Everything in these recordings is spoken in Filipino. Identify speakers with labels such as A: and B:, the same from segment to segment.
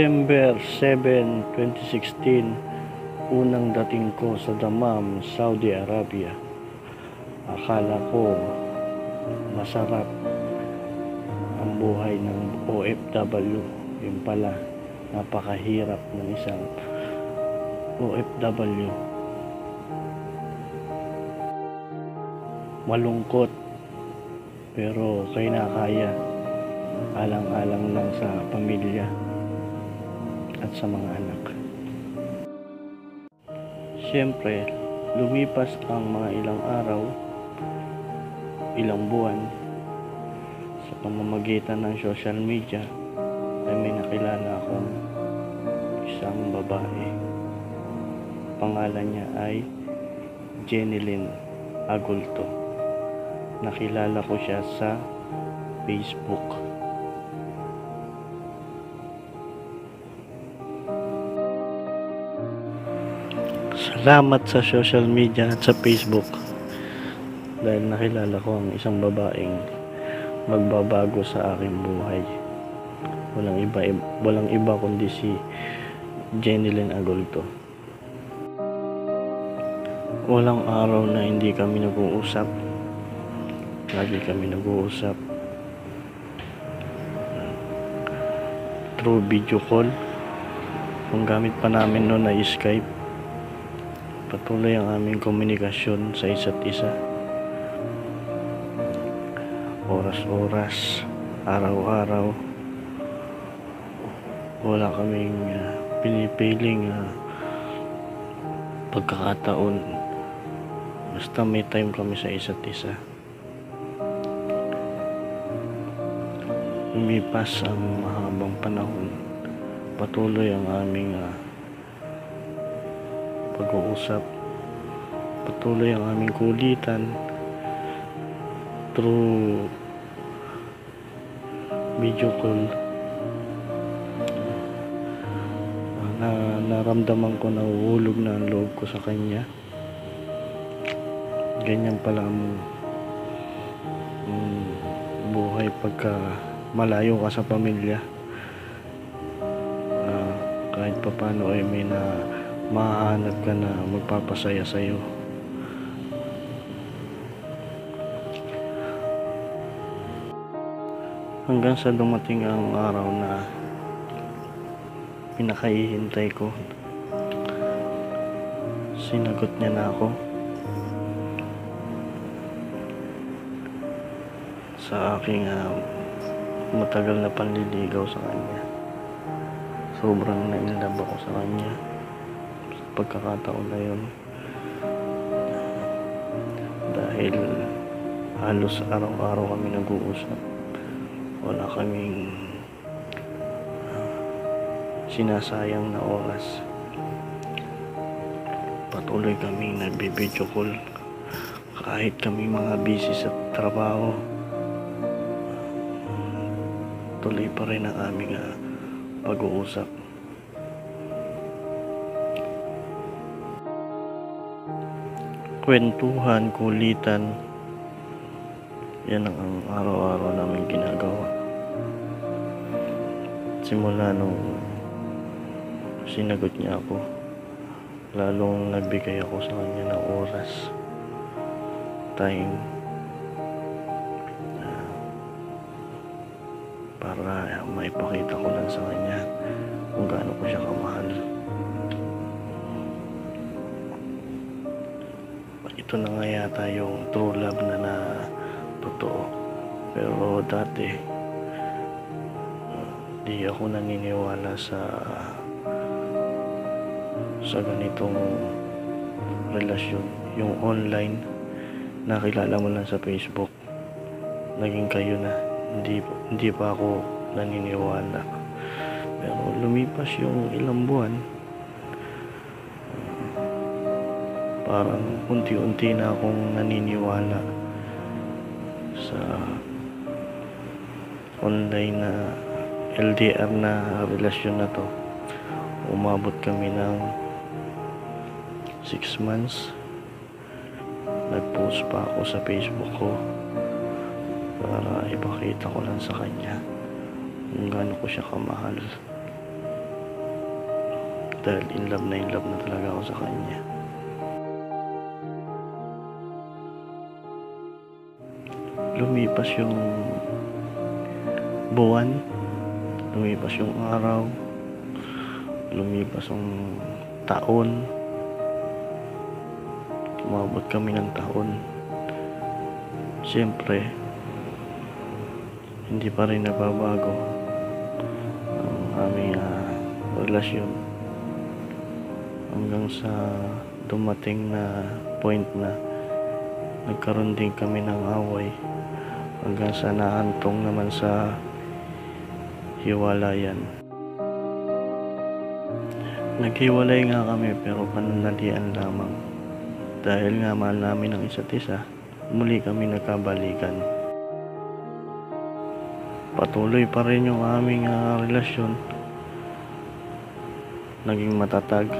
A: September 7, 2016, unang dating ko sa Dammam, Saudi Arabia. Akala ko masarap ang buhay ng OFW. Yung pala, napakahirap ng isang OFW. Malungkot, pero kinakaya. Alang-alang lang sa pamilya at sa mga anak. Siyempre, lumipas ang mga ilang araw, ilang buwan, sa pamamagitan ng social media, ay may nakilala akong isang babae. Pangalan niya ay Jenilyn Agulto. Nakilala ko siya sa Facebook. Salamat sa social media at sa Facebook dahil nakilala ko ang isang babaeng magbabago sa aking buhay. Walang iba, walang iba kundi si Jenilyn Agolto. Walang araw na hindi kami nag-uusap. Lagi kami nag-uusap. Through video call. Ang gamit pa namin noon ay Skype. Patuloy ang aming komunikasyon sa isa't isa. Oras-oras, araw-araw. Wala kaming uh, pinipiling uh, pagkakataon. Basta may time kami sa isa't isa. Lumipas ang mahabang panahon. Patuloy ang aming uh, pag-uusap. Patuloy ang aming kulitan through video call. Na naramdaman ko na uhulog na ang loob ko sa kanya. Ganyan pala ang mm, buhay pagka malayo ka sa pamilya. Ah, kahit papano ay may na mahanap ka na magpapasaya sa'yo. Hanggang sa dumating ang araw na pinakaihintay ko. Sinagot niya na ako. Sa aking ah, matagal na panliligaw sa kanya. Sobrang na-inlove ako sa kanya pagkakataon na yun. Dahil halos araw-araw kami nag-uusap. Wala kaming uh, sinasayang na oras. Patuloy kaming nagbibideo call. Kahit kami mga busy sa trabaho tuloy pa rin ang aming uh, pag-uusap kwentuhan, kulitan. Yan ang, ang araw-araw namin ginagawa. Simula nung sinagot niya ako, lalong nagbigay ako sa kanya ng oras, time, uh, para maipakita ko lang sa kanya kung gaano ko siya kamahal. Ito na nga yata yung true love na na totoo. Pero dati di ako naniniwala sa sa ganitong relasyon. Yung online nakilala mo lang sa Facebook. Naging kayo na. Hindi, hindi pa ako naniniwala. Pero lumipas yung ilang buwan parang unti-unti na akong naniniwala sa online na LDR na relasyon na to. Umabot kami ng 6 months. Nag-post pa ako sa Facebook ko para ipakita ko lang sa kanya kung gaano ko siya kamahal. Dahil in love na in love na talaga ako sa kanya. Lumipas yung buwan, lumipas yung araw, lumipas yung taon, umabot kami ng taon. Siyempre, hindi pa rin nagbabago ang aming ah, relasyon. Hanggang sa dumating na point na nagkaroon din kami ng away hanggang sa naantong naman sa hiwalayan. Naghiwalay nga kami pero pananalian lamang. Dahil nga mahal namin ang isa't isa, muli kami nagkabalikan. Patuloy pa rin yung aming ah, relasyon. Naging matatag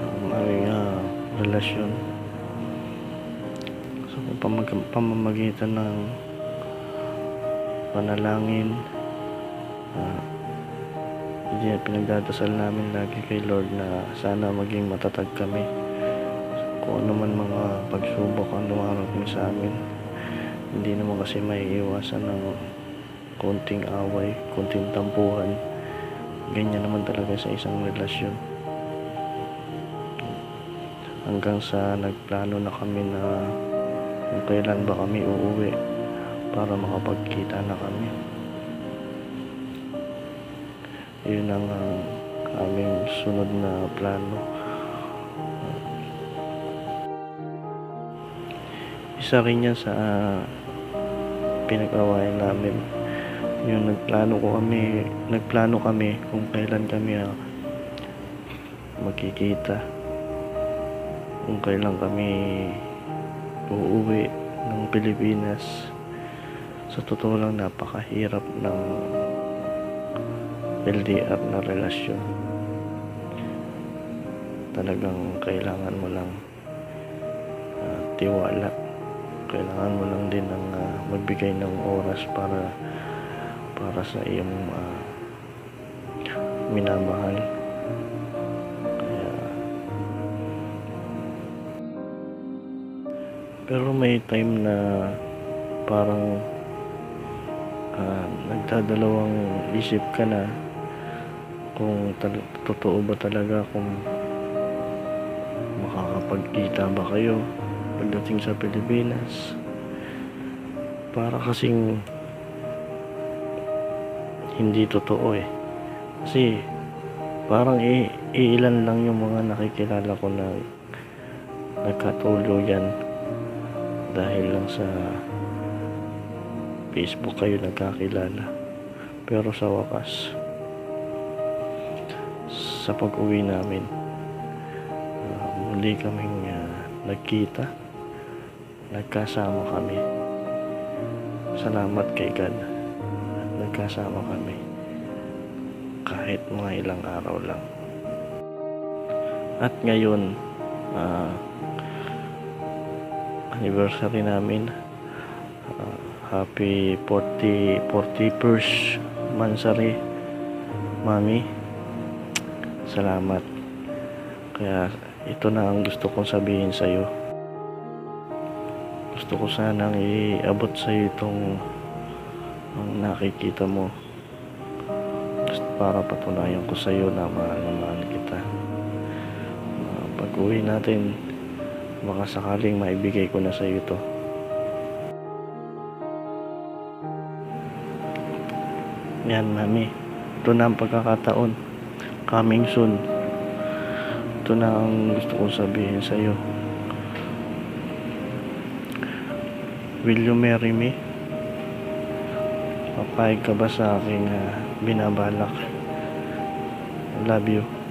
A: ang aming ah, relasyon pamag- pamamagitan ng panalangin. Ah, hindi pinagdadasal namin lagi kay Lord na sana maging matatag kami. Kung ano man mga pagsubok ang dumarating sa amin hindi naman kasi may iwasan ng konting away, konting tampuhan. Ganyan naman talaga sa isang relasyon. Hanggang sa nagplano na kami na kung kailan ba kami uuwi para makapagkita na kami? Yun ang ah, aming sunod na plano. Isa rin yan sa ah, pinag-awayan namin. Yung nagplano ko kami nagplano kami kung kailan kami ah, magkikita. Kung kailan kami uuwi ng Pilipinas sa totoo lang napakahirap ng LDR na relasyon. Talagang kailangan mo lang ah, tiwala. Kailangan mo lang din ng ah, magbigay ng oras para para sa iyong ah, minamahal pero may time na parang ah, nagdadalawang isip ka na kung tal- totoo ba talaga kung makakapagkita ba kayo pagdating sa Pilipinas. Para kasing hindi totoo eh. Kasi parang i- iilan lang yung mga nakikilala ko na nagkatuluyan dahil lang sa Facebook kayo nagkakilala. Pero sa wakas sa pag-uwi namin ah, muli kaming ah, nagkita. Nagkasama kami. Salamat kay God. Nagkasama kami. Kahit mga ilang araw lang. At ngayon ah, anniversary namin. Ah, happy 40 41st mansari mami. Salamat. Kaya ito na ang gusto kong sabihin sa iyo gusto ko sanang iabot sa iyo itong ang nakikita mo. Para patunayan ko sa iyo na mahal na mahal kita. Ah, pag uwi natin baka sakaling maibigay ko na sa iyo to yan mami. Ito na ang pagkakataon. Coming soon. Ito na ang gusto kong sabihin sa iyo will you marry me? Papayag ka ba sa aking ah, binabalak? I love you